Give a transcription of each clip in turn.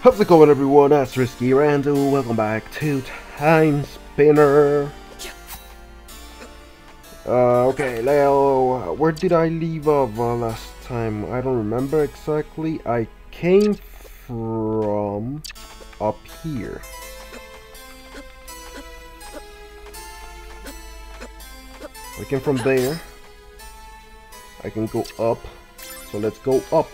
How's it going everyone? Asterisk Risky and welcome back to Timespinner. Uh, okay, Leo, where did I leave off uh, last time? I don't remember exactly. I came from up here. I came from there. I can go up. So let's go up.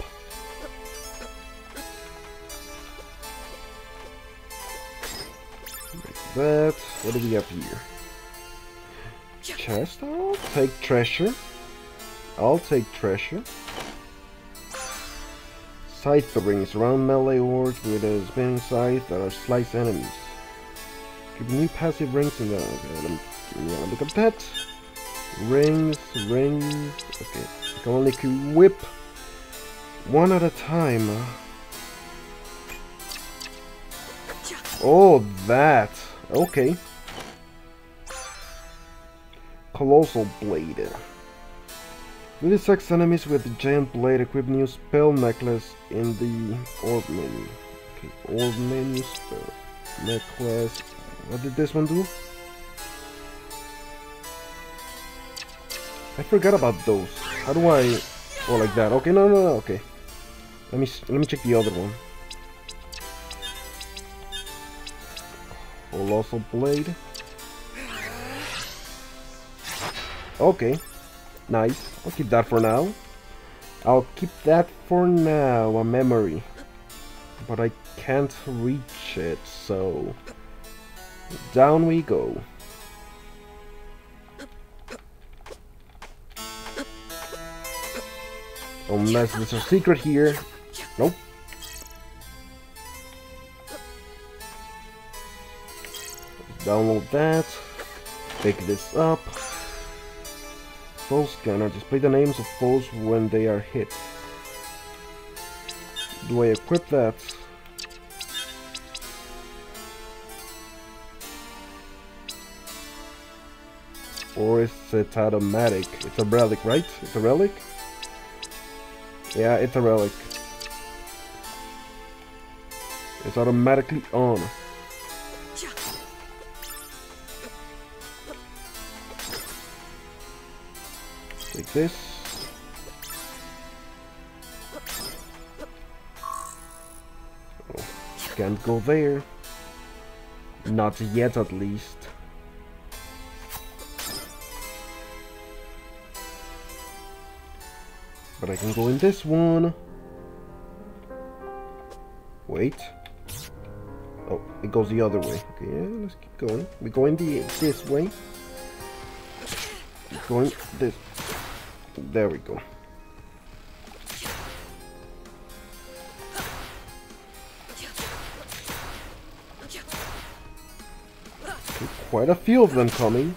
That. What do we have here? Chest? I'll take treasure. I'll take treasure. Scythe rings around melee hordes with a spinning scythe that are slice enemies. Give new passive rings in the. Okay, let me, yeah, look at that. Rings, rings. Okay, I can only whip one at a time. Oh, that. Okay. Colossal Blade. Really sucks enemies with giant blade. Equip new spell necklace in the orb menu. Okay, orb menu spell necklace. What did this one do? I forgot about those. How do I... Oh, like that. Okay, no, no, no, okay. Let me, let me check the other one. Colossal Blade. Okay. Nice. I'll keep that for now. I'll keep that for now, a memory. But I can't reach it, so... Down we go. Unless there's a secret here. Nope. Download that. Pick this up. Foe scanner. Display the names of foes when they are hit. Do I equip that? Or is it automatic? It's a relic, right? It's a relic? Yeah, it's a relic. It's automatically on. This. Oh, can't go there. Not yet, at least. But I can go in this one. Wait. Oh, it goes the other way. Okay, yeah, let's keep going. We're going the this way. Keep going this. There we go. Quite a few of them coming.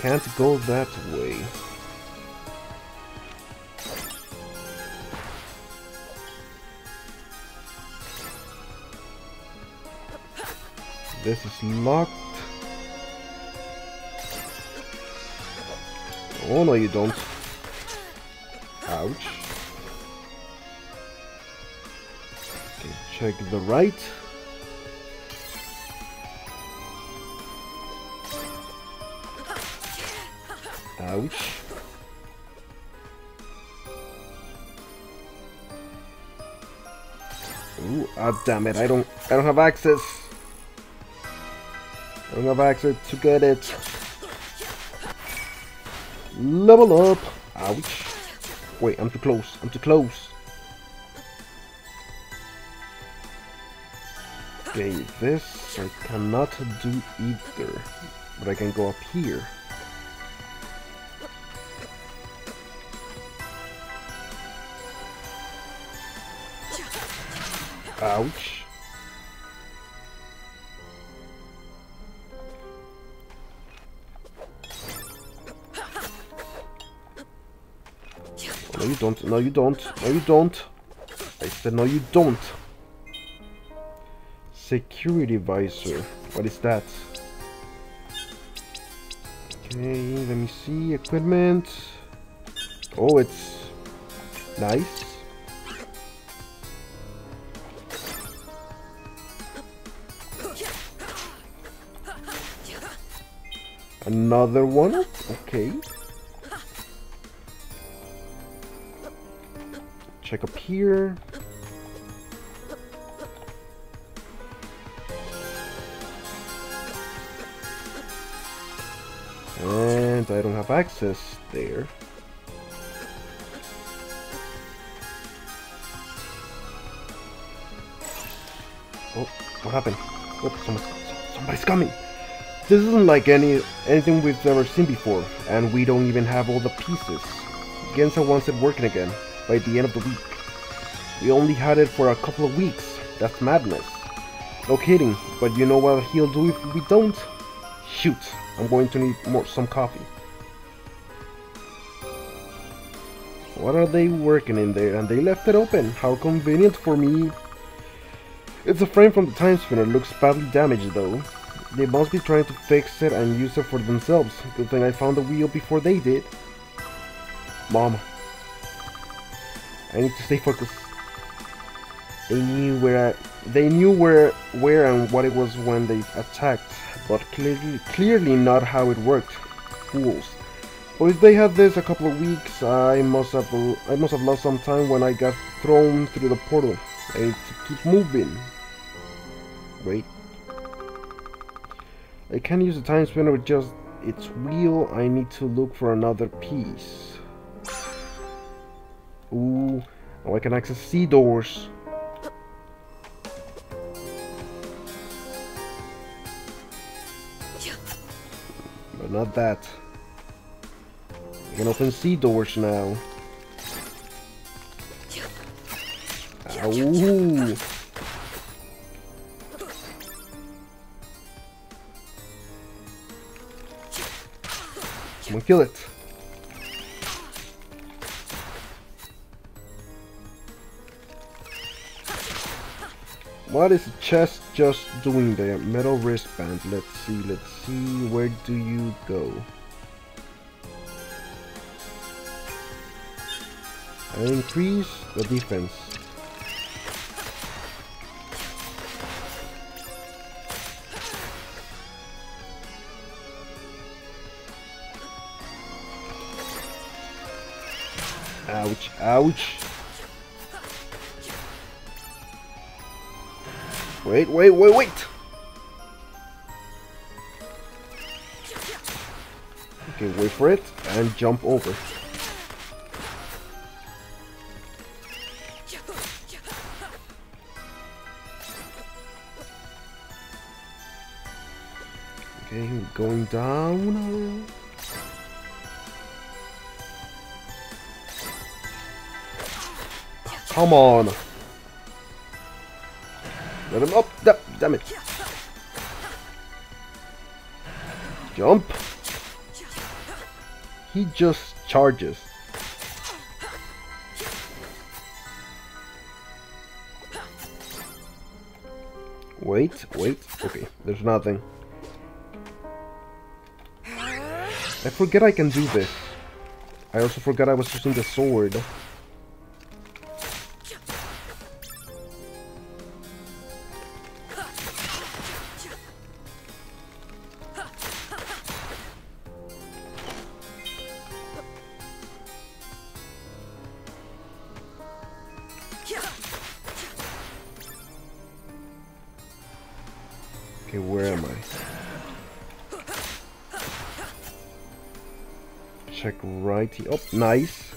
Can't go that way. This is locked. Oh no you don't. Ouch. Okay, check the right. Ouch. Ooh, ah damn it, I don't I don't have access. Don't have access to get it. Level up! Ouch. Wait, I'm too close. I'm too close. Okay, this I cannot do either. But I can go up here. Ouch. You don't. No, you don't. No, you don't. I said no, you don't. Security visor. What is that? Okay, let me see. Equipment. Oh, it's nice. Another one. Okay. Check up here. And I don't have access there. Oh, what happened? Oh, someone's, somebody's coming! This isn't like any anything we've ever seen before, and we don't even have all the pieces. Gensa wants it working again, by the end of the week. We only had it for a couple of weeks. That's madness. No kidding, but you know what he'll do if we don't? Shoot, I'm going to need more some coffee. What are they working in there? And they left it open. How convenient for me. It's a frame from the time spinner. Looks badly damaged though. They must be trying to fix it and use it for themselves. Good thing I found the wheel before they did. Mom. I need to stay focused. They knew where I, they knew where where and what it was when they attacked, but clearly clearly not how it worked. Fools. But if they had this a couple of weeks, I must have I must have lost some time when I got thrown through the portal. I need to keep moving. Wait. I can't use the time spinner with just its wheel. I need to look for another piece. Ooh, now I can access sea doors. But not that. I can open sea doors now. Ooh. Someone kill it. What is the chest just doing there? Metal wristband. Let's see, let's see. Where do you go? I increase the defense. Ouch, ouch. Wait, wait, wait, wait! Okay, wait for it and jump over. Okay, going down. Come on. Let him up. Da damn it. Jump. He just charges. Wait, wait. Okay, there's nothing. I forget I can do this. I also forgot I was using the sword. Okay, where am I? Check right here. Oh, nice.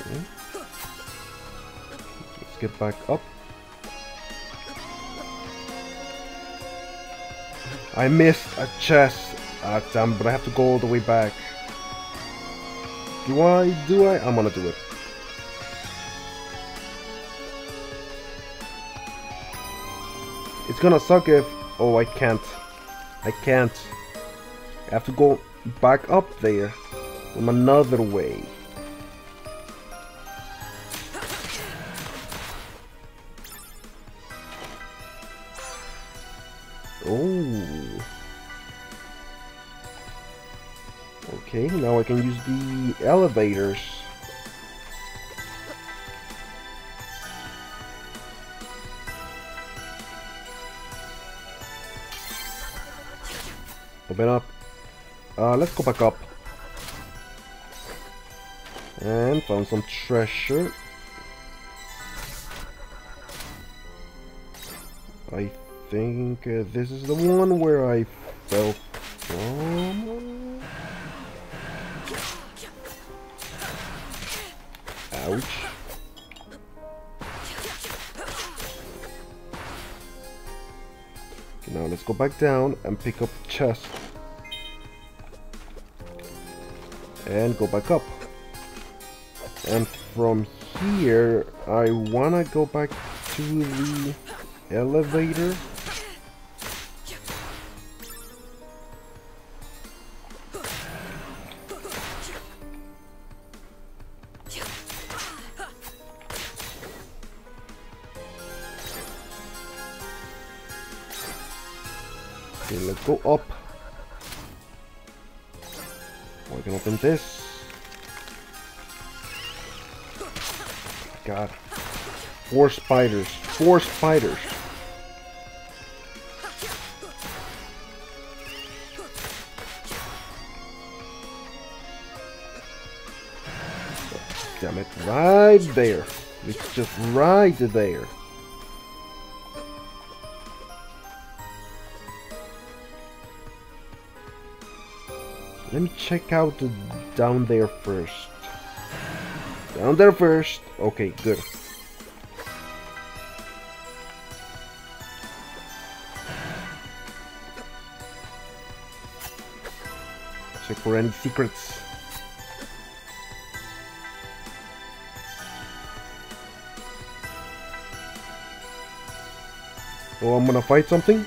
Okay. Let's get back up. I missed a chest. Ah, damn, but I have to go all the way back. Do I? Do I? I'm gonna do it. It's gonna suck if... Oh, I can't. I can't. I have to go back up there from another way. Elevators. Open up. Uh, let's go back up. And found some treasure. I think uh, this is the one where I fell from. Ouch. Okay, now let's go back down and pick up the chest. And go back up. And from here, I wanna go back to the elevator. Spiders. Four spiders. Damn it. Right there. It's just right there. Let me check out the down there first. Down there first. Okay, good. For any secrets. Oh, I'm gonna fight something.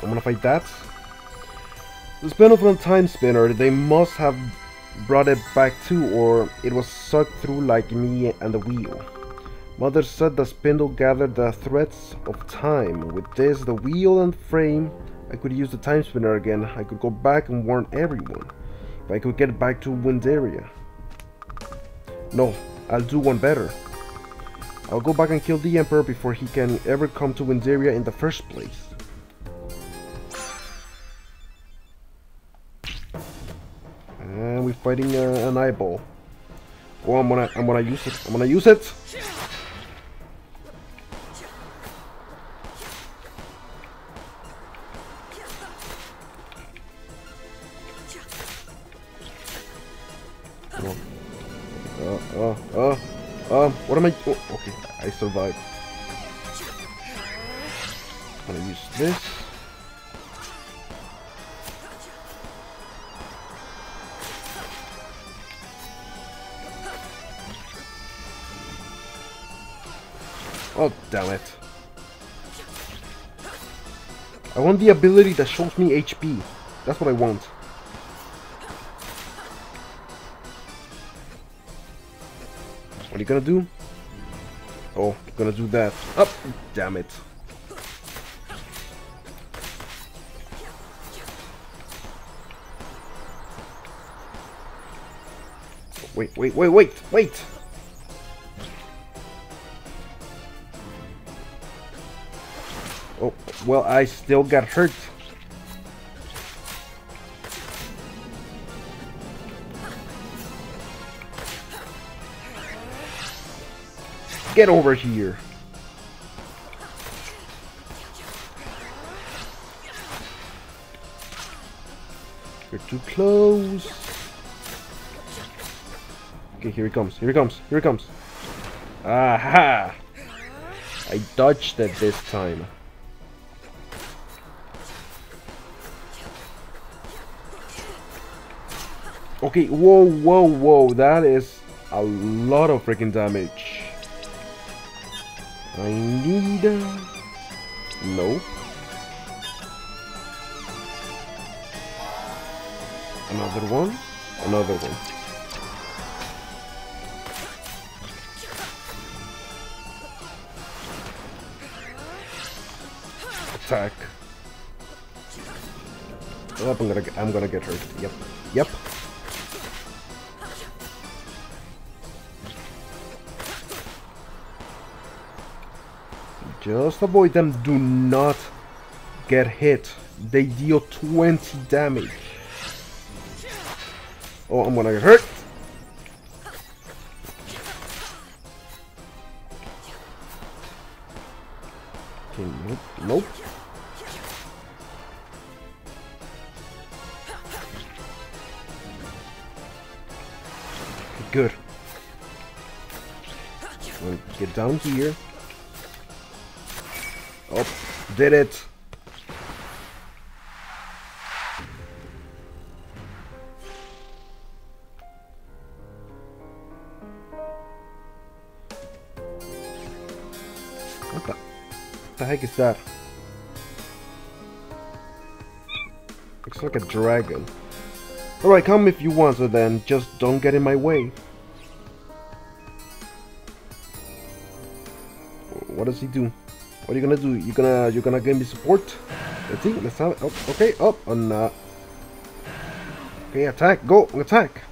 I'm gonna fight that. The spindle from Timespinner, they must have brought it back too, or it was sucked through like me and the wheel. Mother said the spindle gathered the threads of time. With this, the wheel and frame, I could use the time spinner again. I could go back and warn everyone. If I could get back to Windaria. No, I'll do one better. I'll go back and kill the Emperor before he can ever come to Windaria in the first place. And we're fighting uh, an eyeball. Oh, I'm gonna, I'm gonna use it. I'm gonna use it. What am I? Oh, okay, I survived. I'm gonna use this. Oh, damn it. I want the ability that shows me HP. That's what I want. What are you gonna do? Oh, gonna do that. Up! Oh, damn it. Wait, wait, wait, wait, wait! Oh, well, I still got hurt. Get over here. You're too close. Okay, here he comes. Here he comes. Here he comes. Aha! I dodged it this time. Okay, whoa, whoa, whoa, that is a lot of freaking damage. Need Nope. Another one. Another one. Attack. Oh, I'm gonna I'm gonna get hurt. Yep. Yep. Just avoid them. Do not get hit. They deal 20 damage. Oh, I'm gonna get hurt. Okay, nope, nope. Good. Get down here. Did it. What the, the heck is that? Looks like a dragon. Alright, come if you want, so then just don't get in my way. What does he do? What are you gonna do? You gonna you gonna give me support? Let's see. Let's have. it. Oh, okay. Up oh, and uh. Okay, attack. Go attack.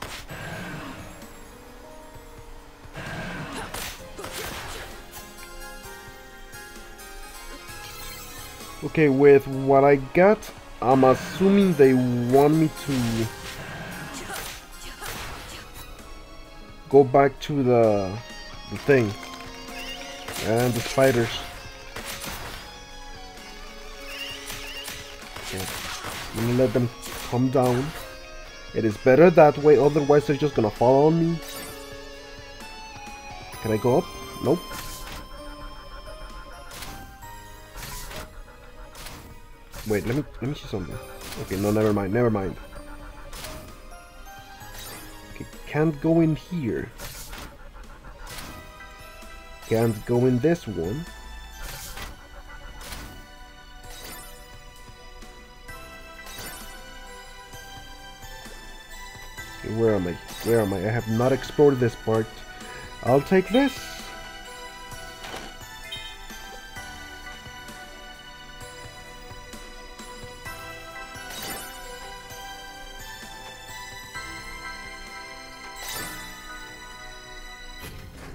Okay, with what I got, I'm assuming they want me to go back to the the thing and the spiders. I'm let them come down. It is better that way, otherwise they're just gonna fall on me. Can I go up? Nope. Wait, let me let me see something. Okay, no, never mind, never mind. Okay, can't go in here. Can't go in this one. Where am I? Where am I? I have not explored this part. I'll take this.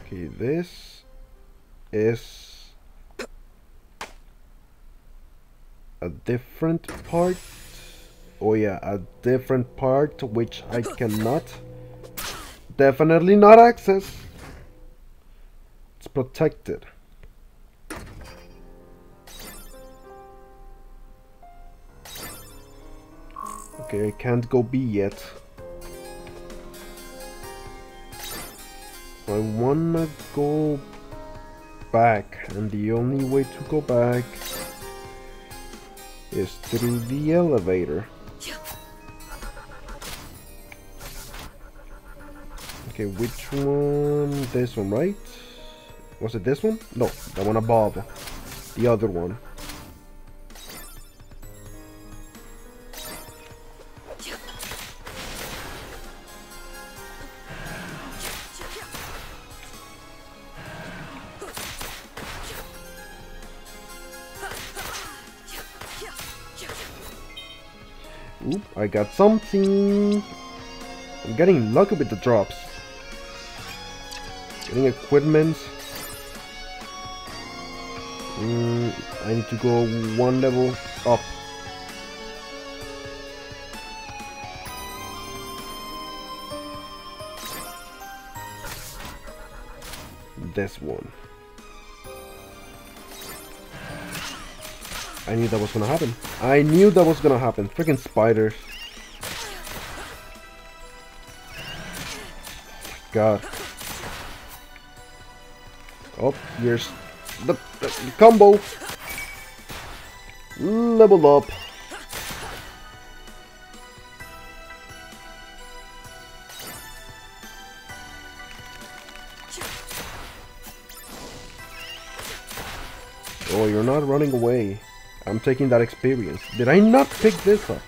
Okay, this is a different part. Oh yeah, a different part which I cannot definitely not access. It's protected. Okay, I can't go B yet. So I wanna go back, and the only way to go back is through the elevator. Okay, which one? This one, right? Was it this one? No, the one above. The other one. Oop, I got something. I'm getting lucky with the drops. Getting equipment. Mm, I need to go one level up. This one. I knew that was gonna happen. I knew that was gonna happen. Freaking spiders. God. Oh, here's the, the, the combo. Level up. Oh, you're not running away. I'm taking that experience. Did I not pick this up?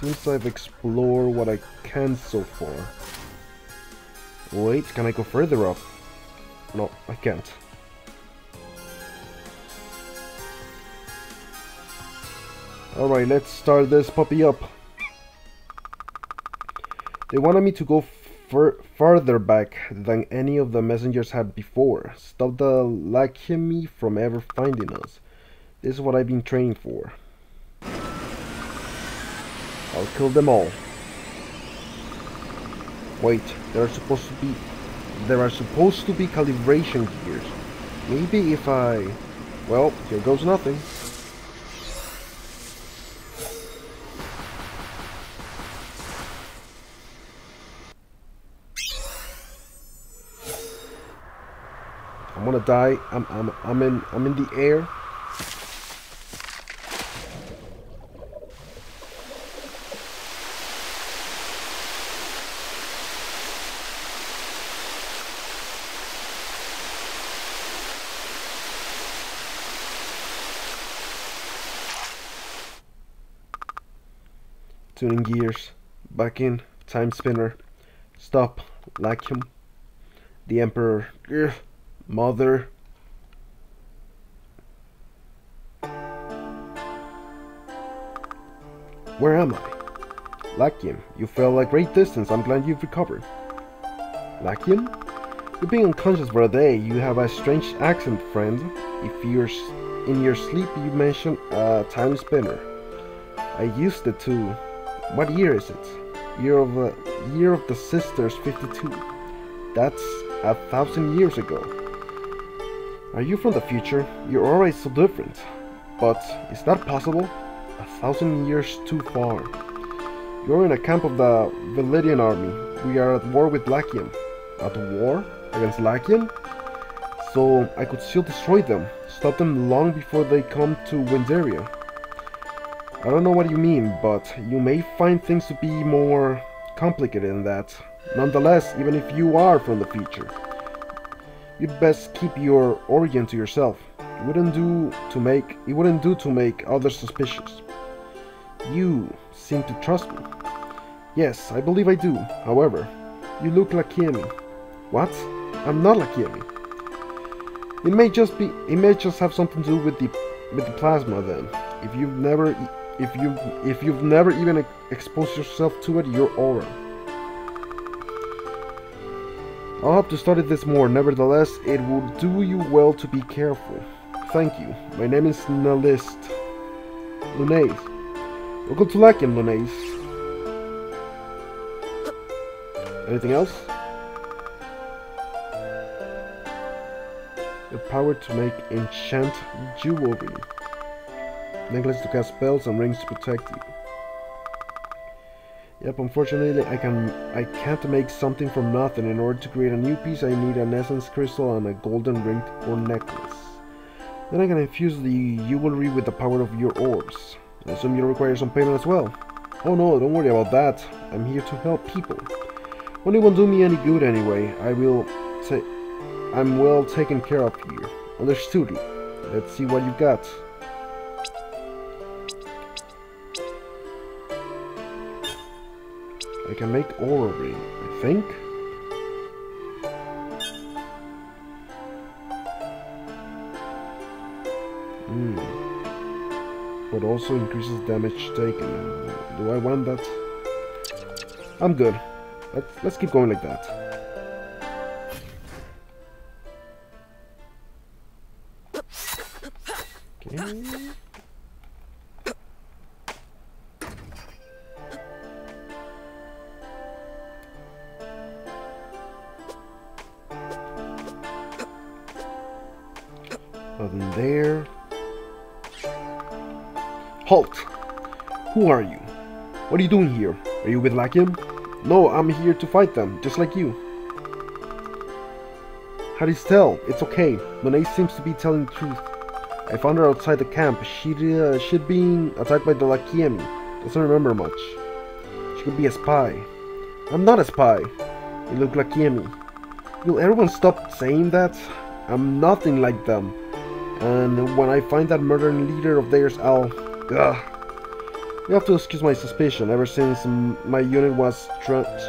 Seems I've explored what I can so far. Wait, can I go further up? No, I can't. Alright, let's start this puppy up. They wanted me to go fur farther back than any of the messengers had before. Stop the Lachiemi from ever finding us. This is what I've been training for. I'll kill them all. Wait, there are supposed to be... There are supposed to be calibration gears. Maybe if I... Well, here goes nothing. I'm gonna die. I'm I'm I'm in I'm in the air. Tuning gears. Back in. Time spinner. Stop. Vacuum. The Emperor. Ugh. Mother. Where am I? Lachiem, you fell a great distance. I'm glad you've recovered. Lachiem? You've been unconscious for a day. You have a strange accent, friend. If you're in your sleep, you mentioned a uh, time spinner. I used it too. What year is it? Year of uh, year of the sisters, 52. That's a thousand years ago. Are you from the future? You're already so different. But is that possible? A thousand years too far. You're in a camp of the Velidian army. We are at war with Lachiem. At war? Against Lachiem? So I could still destroy them. Stop them long before they come to Windaria. I don't know what you mean, but you may find things to be more complicated than that. Nonetheless, even if you are from the future, you'd best keep your origin to yourself. It wouldn't do to make it wouldn't do to make others suspicious. You seem to trust me. Yes, I believe I do. However, you look like Kiemi. What? I'm not like Kiemi. It may just be it may just have something to do with the with the plasma then. If you've never if you if you've never even exposed yourself to it, your aura. I'll have to study this more. Nevertheless, it will do you well to be careful. Thank you. My name is Nalist. Lunais. Welcome to Lakin, Lunais. Anything else? The power to make enchant jewelry. Necklace to cast spells and rings to protect you. Yep, unfortunately I can I can't make something from nothing. In order to create a new piece I need an essence crystal and a golden ring or necklace. Then I can infuse the jewelry with the power of your orbs. I assume you'll require some payment as well. Oh no, don't worry about that. I'm here to help people. Only won't do me any good anyway. I will say I'm well taken care of here. Understood. Let's see what you got. I can make aura ring, I think. Hmm. But also increases damage taken. Do I want that? I'm good. Let's let's keep going like that. What are you doing here? Are you with Lachiem? No, I'm here to fight them, just like you. How do you tell? It's okay. Monet seems to be telling the truth. I found her outside the camp. She'd, uh, she'd been attacked by the Lachiemi. Doesn't remember much. She could be a spy. I'm not a spy. You look like Yemi. Will everyone stop saying that? I'm nothing like them. And when I find that murdering leader of theirs, I'll... Ugh. You have to excuse my suspicion. Ever since my unit was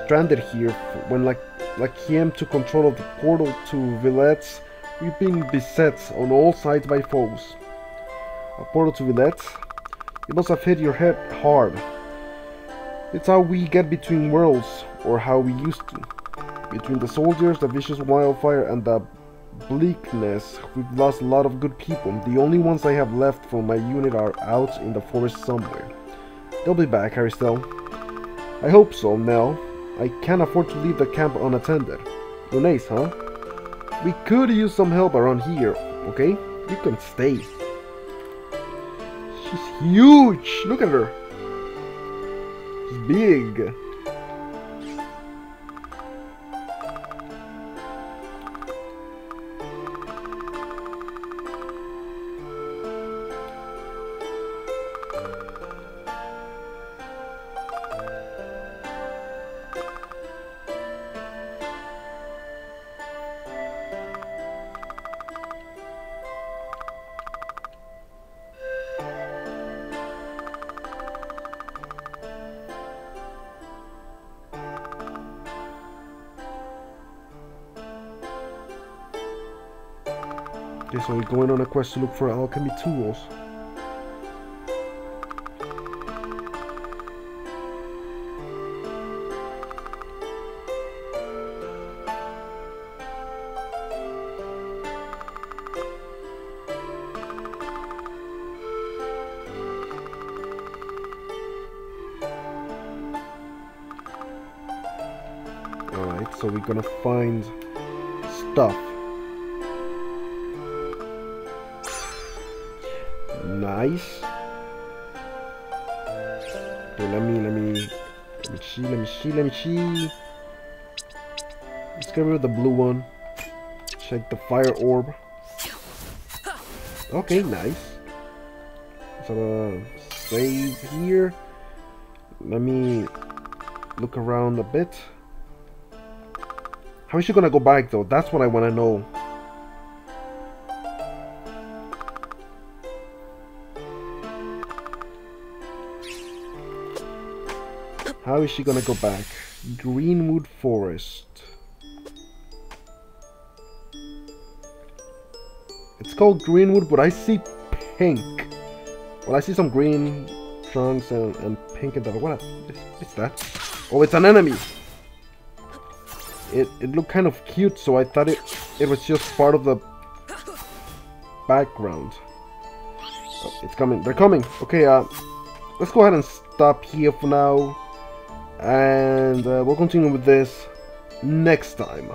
stranded here, when like Lachiem took control of the portal to Villette, we've been beset on all sides by foes. A portal to Villette? It must have hit your head hard. It's how we get between worlds, or how we used to. Between the soldiers, the vicious wildfire, and the bleakness, we've lost a lot of good people. The only ones I have left from my unit are out in the forest somewhere. They'll be back, Aristel. I hope so, Nell. I can't afford to leave the camp unattended. Nice, huh? We could use some help around here, okay? You can stay. She's huge! Look at her! She's big! Okay, so we're going on a quest to look for alchemy tools. Alright, so we're gonna find stuff. Nice. Okay, let me, let me, let me see, let me see, let me see. Let's get rid of the blue one. Check the fire orb. Okay, nice. So, uh, save here. Let me look around a bit. How is she gonna go back though? That's what I wanna know. How is she gonna go back? Greenwood Forest. It's called Greenwood, but I see pink. Well, I see some green trunks and, and pink and that. What is that? Oh, it's an enemy! It, it looked kind of cute, so I thought it, it was just part of the background. Oh, it's coming. They're coming. Okay, uh, let's go ahead and stop here for now and uh, we'll continue with this next time.